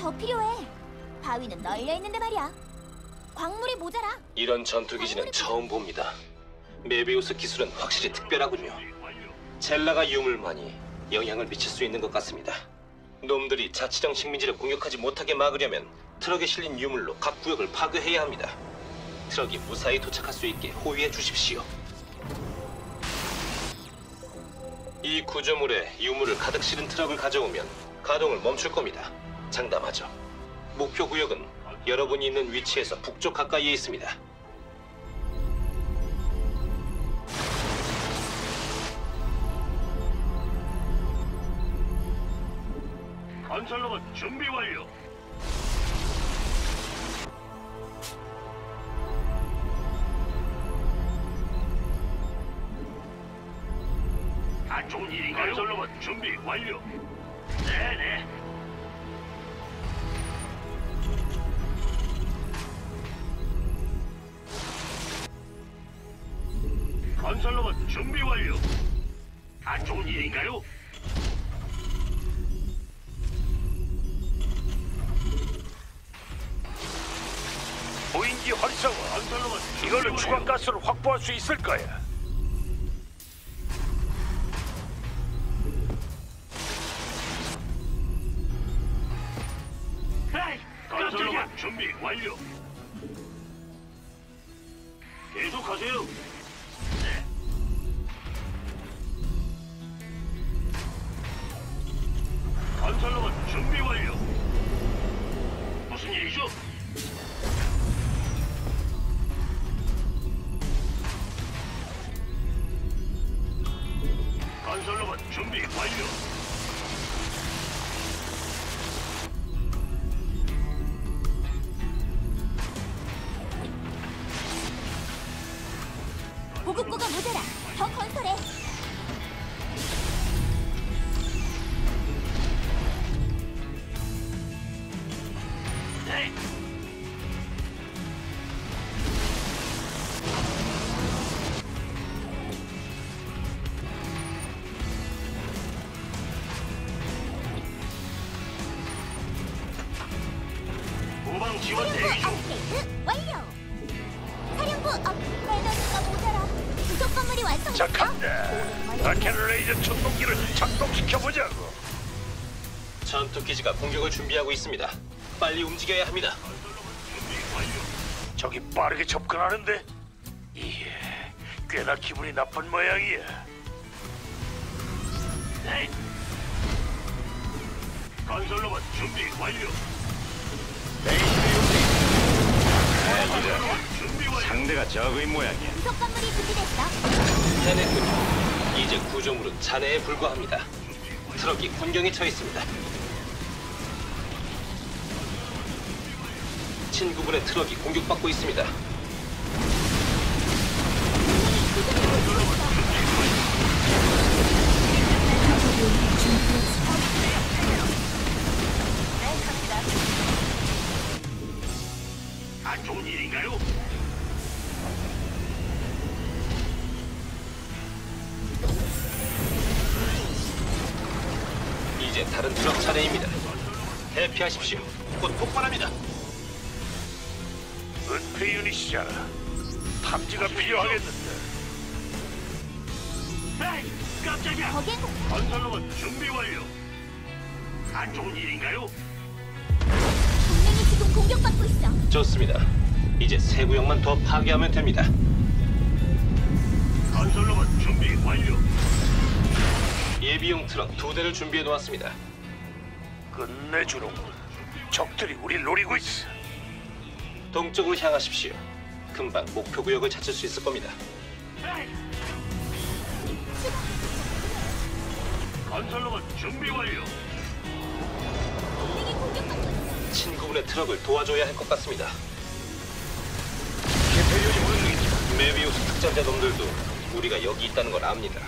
더 필요해. 바위는 널려 있는데 말이야. 광물이 모자라. 이런 전투 기지는 처음 봅니다. 뫼비우스 기술은 확실히 특별하군요. 젤나가 유물만이 영향을 미칠 수 있는 것 같습니다. 놈들이 자치령 식민지를 공격하지 못하게 막으려면 트럭에 실린 유물로 각 구역을 파괴해야 합니다. 트럭이 무사히 도착할 수 있게 호위해 주십시오. 이 구조물에 유물을 가득 실은 트럭을 가져오면 가동을 멈출 겁니다. 장담하죠. 목표 구역은 여러분이 있는 위치에서 북쪽 가까이에 있습니다. 건설로봇 준비 완료. 안 좋은 일인가요? 건설로봇 준비 완료. 네네. 건설로봇 준비 완료. 안 좋은 일인가요? 무인기 활성화. 건설로봇 준비 이걸로 완료. 추가 가스를 확보할 수 있을 거야. 에이, 건설로봇 준비 완료. 계속하세요. 보급고가 모자라. 더 건설해. 건물이 완성됐어. 시작한다. 라켓 레이저 천동기를 작동시켜 보자고. 전투 기지가 공격을 준비하고 있습니다. 빨리 움직여야 합니다. 저기 빠르게 접근하는데. 이게 꽤나 기분이 나쁜 모양이야. 네. 건설로봇 준비 완료. 준비 완료. 상대가 적의 모양이야. 부속 건물이 준비됐어. 해냈군요. 이제 구조물은 잔해에 불과합니다. 트럭이 곤경에 처해 있습니다. 친구분의 트럭이 공격받고 있습니다. 안 좋은 일인가요? 이제 다른 트럭 차례입니다. 대피하십시오. 곧 폭발합니다. 은폐 유닛이잖아. 탐지가 필요하겠는데. 에이, 깜짝이야. 거기엔 건설로봇 준비 완료. 안 좋은 일인가요? 동맹이 지금 공격받고 있어. 좋습니다. 이제 세 구역만 더 파괴하면 됩니다. 건설로봇 준비 완료. 예비용 트럭 두 대를 준비해 놓았습니다. 끝내주는 적들이 우릴 노리고 있어. 동쪽으로 향하십시오. 금방 목표 구역을 찾을 수 있을 겁니다. 건설로봇 준비 완료. 친구분의 트럭을 도와줘야 할 것 같습니다. 뫼비우스 특전대 놈들도 우리가 여기 있다는 걸 압니다.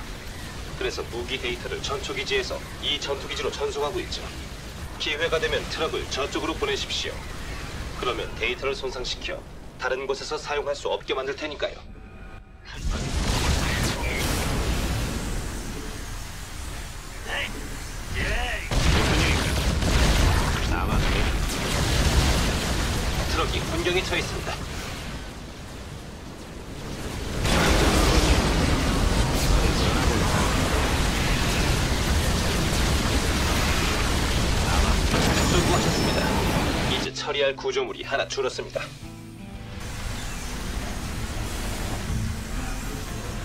그래서 무기 데이터를 전초기지에서 이 전투기지로 전송하고 있죠. 기회가 되면 트럭을 저쪽으로 보내십시오. 그러면 데이터를 손상시켜 다른 곳에서 사용할 수 없게 만들 테니까요. 나만 함경에 처했습니다. 수고하셨습니다. 처리할 구조물이 하나 줄었습니다.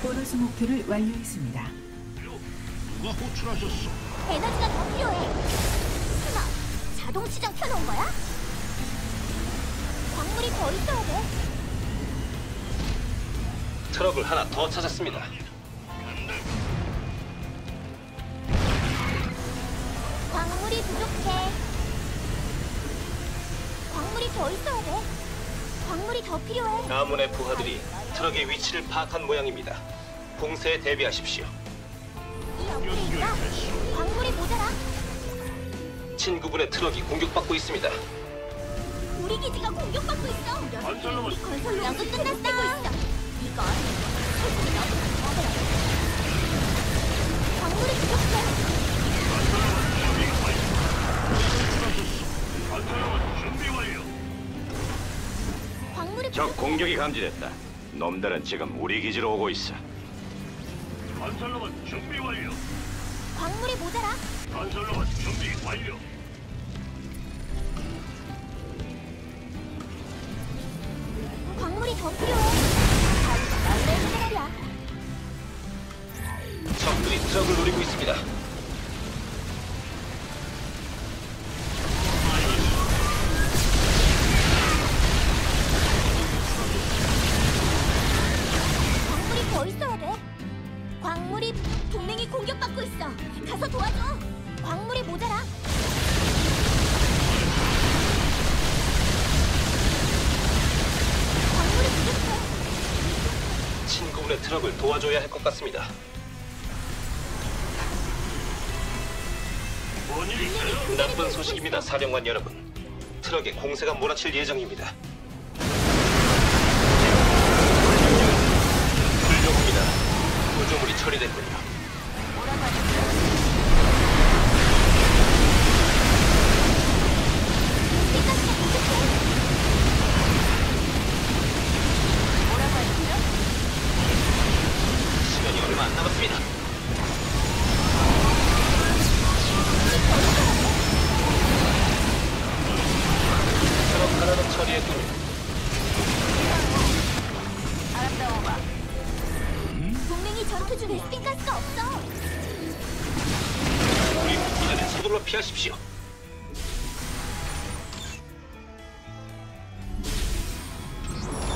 보너스 목표를 완료했습니다. 누가 호출하셨어? 에너지가 더 필요해. 설마 자동 시장 켜놓은 거야? 광물이 더 있어야 돼. 트럭을 하나 더 찾았습니다. 광물이 부족해. 광물이 더 있어야 돼. 광물이 더 필요해. 아문의 부하들이 트럭의 위치를 파악한 모양입니다. 공세에 대비하십시오. 이 업그레이드가 광물이 모자라. 친구분의 트럭이 공격받고 있습니다. 우리 기지가 공격받고 있어. 건설로봇. 우리 건설 연구 끝났고 있어. 이건 솔직히 너무 많아. 광물이 부족해. 건설로봇 준비 완료. 적. 공격이 감지됐다. 놈들은 지금 우리 기지로 오고 있어. 건설로봇 준비 완료. 광물이 모자라. 건설로봇 준비 완료. 광물이 더 필요해. 바위가 날래 말이야. 적들이 트럭을 노리고 있습니다. 광물이 동맹이 공격받고 있어. 가서 도와줘. 광물이 모자라. 광물이 부족해. 친구분의 트럭을 도와줘야 할 것 같습니다. 뭔일 있어요? 나쁜 소식입니다, 사령관 여러분. 트럭에 공세가 몰아칠 예정입니다. 구조물이 처리 피하십시오.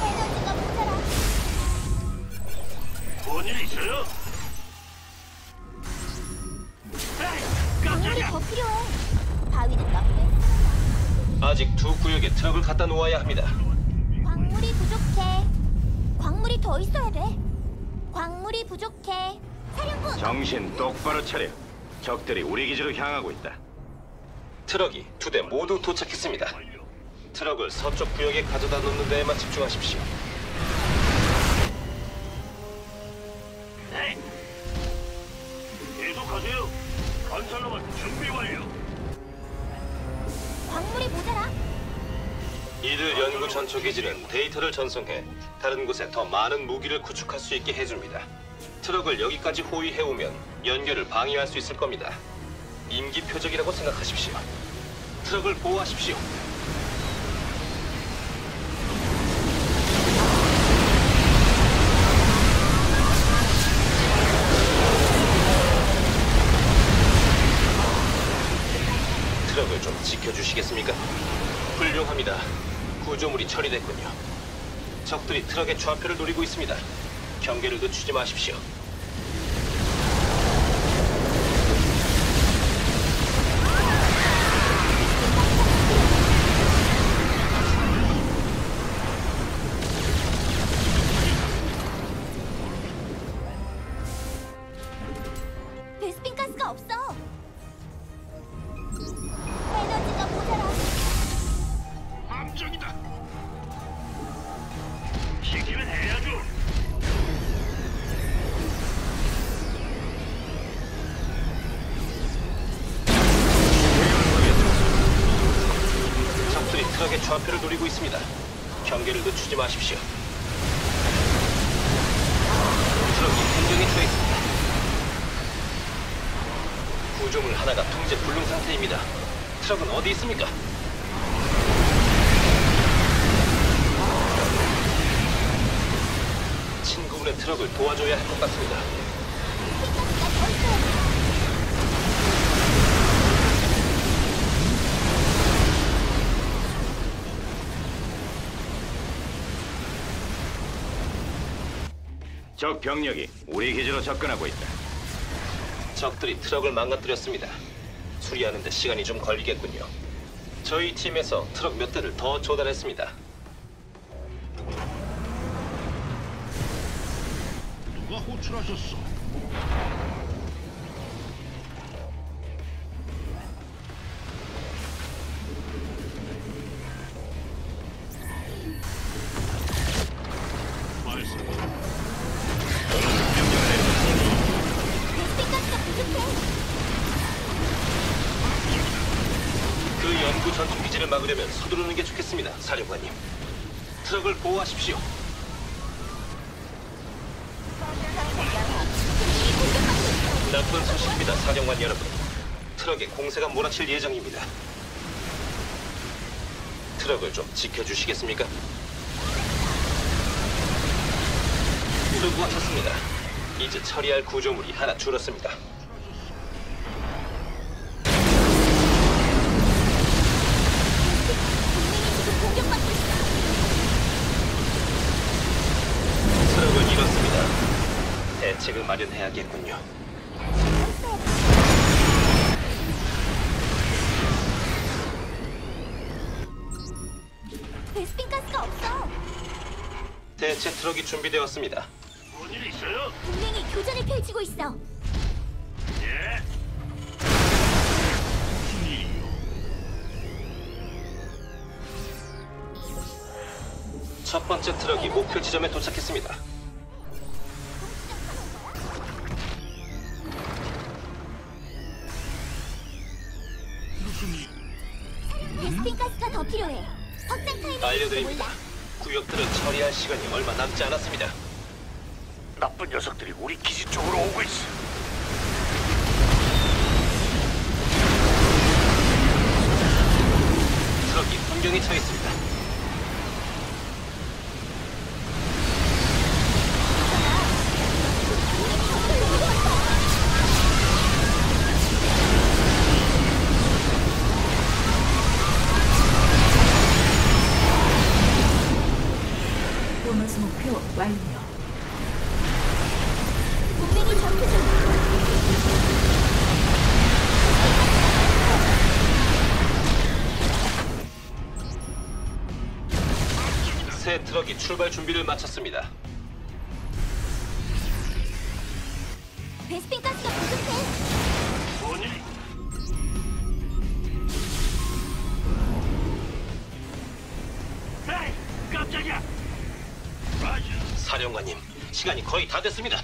에너지가 모자라. 뭔일 있어요? 에이, 광물이 깜짝이야. 더 필요해. 바위는 막대. 아직 두 구역에 트럭을 갖다 놓아야 합니다. 광물이 부족해. 광물이 더 있어야 돼. 광물이 부족해. 사령부. 정신 똑바로 차려. 적들이 우리 기지로 향하고 있다. 트럭이 두 대 모두 도착했습니다. 트럭을 서쪽 구역에 가져다 놓는 데에만 집중하십시오. 에이. 계속하세요. 건설로봇 준비 완료. 광물이 모자라. 이들 연구 전초 기지는 데이터를 전송해 다른 곳에 더 많은 무기를 구축할 수 있게 해줍니다. 트럭을 여기까지 호위해오면 연결을 방해할 수 있을 겁니다. 임기 표적이라고 생각하십시오. 트럭을 보호하십시오. 트럭을 좀 지켜주시겠습니까? 훌륭합니다. 구조물이 처리됐군요. 적들이 트럭의 좌표를 노리고 있습니다. 경계를 늦추지 마십시오. 늦추지 마십시오. 트럭이 곤경에 처해 있습니다. 구조물 하나가 통제 불능 상태입니다. 트럭은 어디 있습니까? 친구분의 트럭을 도와줘야 할 것 같습니다. 가스가 더 있어야 돼. 적 병력이 우리 기지로 접근하고 있다. 적들이 트럭을 망가뜨렸습니다. 수리하는데 시간이 좀 걸리겠군요. 저희 팀에서 트럭 몇 대를 더 조달했습니다. 누가 호출하셨어? 그 연구 전투 기지를 막으려면 서두르는 게 좋겠습니다, 사령관님. 트럭을 보호하십시오. 나쁜 소식입니다, 사령관 여러분. 트럭에 공세가 몰아칠 예정입니다. 트럭을 좀 지켜주시겠습니까? 수고가 탔습니다. 이제 처리할 구조물이 하나 줄었습니다. 대책을 마련해야겠군요. 베스핀 가스가 없어. 대체 트럭이 준비되었습니다. 뭔일 있어요? 동맹이 교전을 펼치고 있어. 예. 첫 번째 트럭이 목표 지점에 도착했습니다. 몰라. 구역들을 처리할 시간이 얼마 남지 않았습니다. 나쁜 녀석들이 우리 기지 쪽으로 오고 있어. 트럭이 분경에 처해 있습니다. 출발 준비를 마쳤습니다. 베스핀 가스가 부족해. 뭔 일? 에이, 깜짝이야. 사령관님, 시간이 거의 다 됐습니다.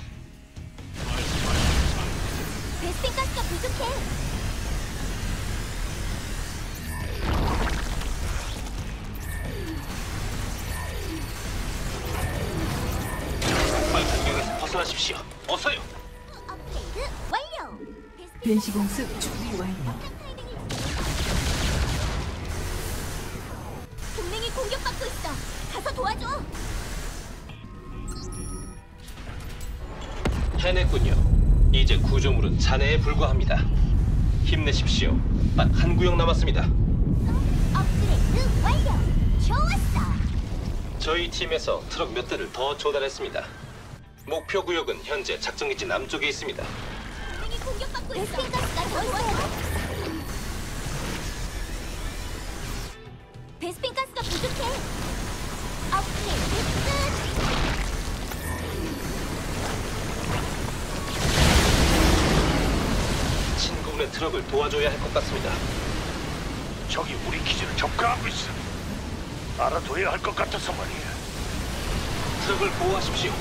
변시공습 준비 완료. 동맹이 공격받고 있어. 가서 도와줘. 해냈군요. 이제 구조물은 잔해에 불과합니다. 힘내십시오. 딱 한 구역 남았습니다. 업그레이드 완료. 좋았어. 저희 팀에서 트럭 몇 대를 더 조달했습니다. 목표 구역은 현재 작전기지 남쪽에 있습니다. 베스핀 가스가 더 있어. 베스핀 가스가 부족해. 업그레이드 끝. 친구분의 트럭을 도와줘야 할 것 같습니다. 적이 우리 기지를 접근하고 있어. 알아둬야 할 것 같아서 말이야. 트럭을 보호하십시오.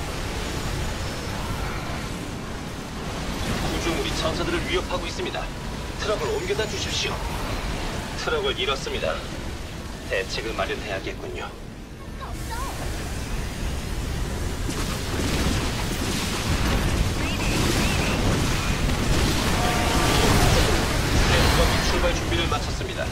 구조물이 전사들을 위협하고 있습니다. 트럭을 옮겨다 주십시오. 트럭을 잃었습니다. 대책을 마련해야겠군요. 출발 준비를 마쳤습니다.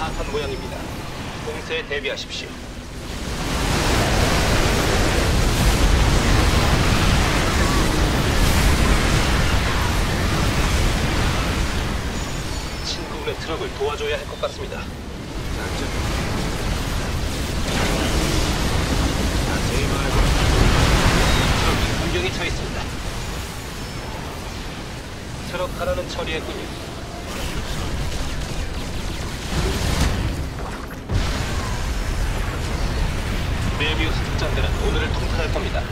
파탄 모양입니다. 공세에 대비하십시오. 친구분의 트럭을 도와줘야 할 것 같습니다. 트럭이 곤경에 처해 있습니다. 트럭 하나는 처리했군요. 특전대는 오늘을 통탄할 겁니다.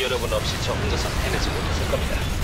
여러분 없이 저 혼자서 해내지 못했을 겁니다.